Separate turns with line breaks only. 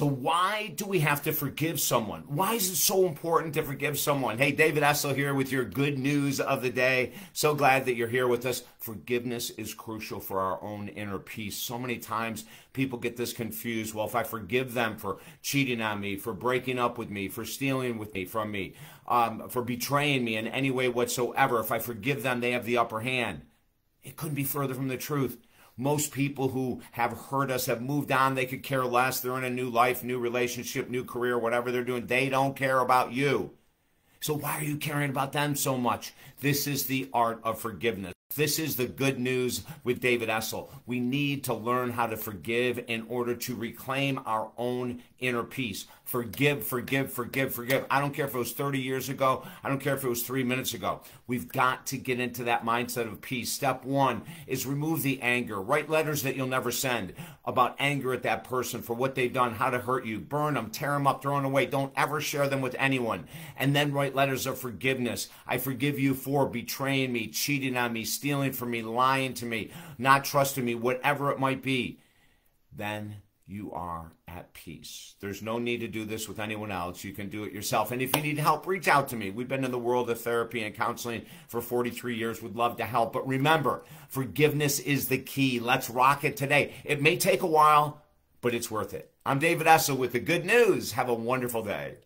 So, why do we have to forgive someone? Why is it so important to forgive someone? Hey, David Essel here with your good news of the day. So glad that you're here with us. Forgiveness is crucial for our own inner peace. So many times people get this confused. Well, if I forgive them for cheating on me, for breaking up with me, for stealing with me from me, um, for betraying me in any way whatsoever, if I forgive them, they have the upper hand. It couldn't be further from the truth. Most people who have hurt us have moved on. They could care less. They're in a new life, new relationship, new career, whatever they're doing. They don't care about you. So why are you caring about them so much? This is the art of forgiveness. This is the good news with David Essel. We need to learn how to forgive in order to reclaim our own inner peace. Forgive, forgive, forgive, forgive. I don't care if it was 30 years ago. I don't care if it was three minutes ago. We've got to get into that mindset of peace. Step one is remove the anger. Write letters that you'll never send about anger at that person for what they've done, how to hurt you. Burn them, tear them up, throw them away. Don't ever share them with anyone. And then write letters of forgiveness. I forgive you for betraying me, cheating on me, stealing from me, lying to me, not trusting me, whatever it might be, then you are at peace. There's no need to do this with anyone else. You can do it yourself. And if you need help, reach out to me. We've been in the world of therapy and counseling for 43 years. We'd love to help. But remember, forgiveness is the key. Let's rock it today. It may take a while, but it's worth it. I'm David Essel with the good news. Have a wonderful day.